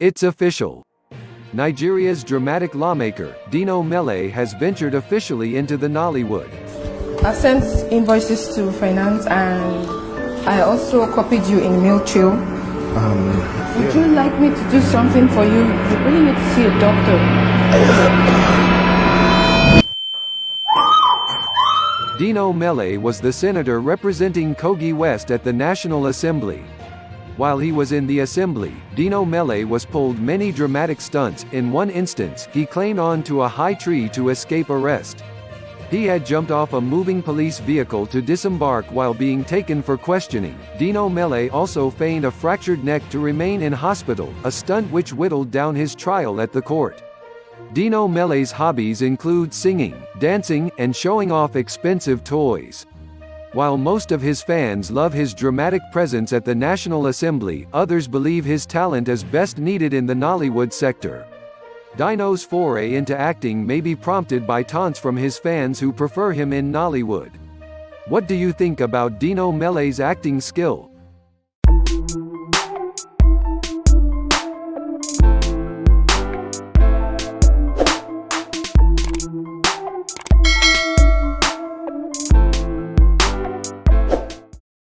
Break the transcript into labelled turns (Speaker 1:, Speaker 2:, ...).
Speaker 1: It's official. Nigeria's dramatic lawmaker, Dino Melaye, has ventured officially into the Nollywood.
Speaker 2: I've sent invoices to finance and I also copied you in mail trail. Um, Would you like me to do something for you? You really need to see a doctor.
Speaker 1: Dino Melaye was the senator representing Kogi West at the National Assembly. While he was in the assembly, Dino Melaye was pulled many dramatic stunts. In one instance, he claimed onto a high tree to escape arrest. He had jumped off a moving police vehicle to disembark while being taken for questioning. Dino Melaye also feigned a fractured neck to remain in hospital, a stunt which whittled down his trial at the court. Dino Melaye's hobbies include singing, dancing, and showing off expensive toys. While most of his fans love his dramatic presence at the National Assembly, others believe his talent is best needed in the Nollywood sector. Dino's foray into acting may be prompted by taunts from his fans who prefer him in Nollywood. What do you think about Dino Melaye's acting skill?